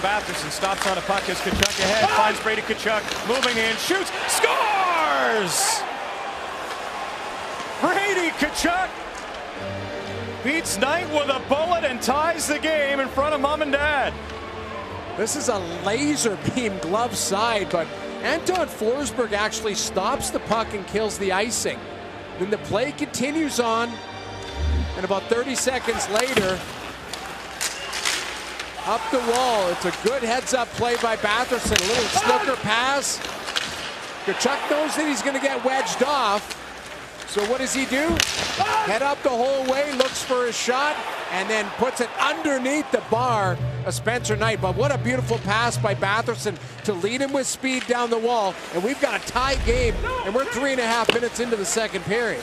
Batherson stops on a puck as Tkachuk ahead, ah! finds Brady Tkachuk, moving in, shoots, scores! Brady Tkachuk beats Knight with a bullet and ties the game in front of mom and dad. This is a laser beam glove side, but Anton Forsberg actually stops the puck and kills the icing. Then the play continues on, and about 30 seconds later, up the wall. It's a good heads-up play by Batherson. A little snooker pass. Tkachuk knows that he's going to get wedged off. So what does he do? Head up the whole way, looks for a shot, and then puts it underneath the bar of Spencer Knight. But what a beautiful pass by Batherson to lead him with speed down the wall. And we've got a tie game, and we're three and a half minutes into the second period.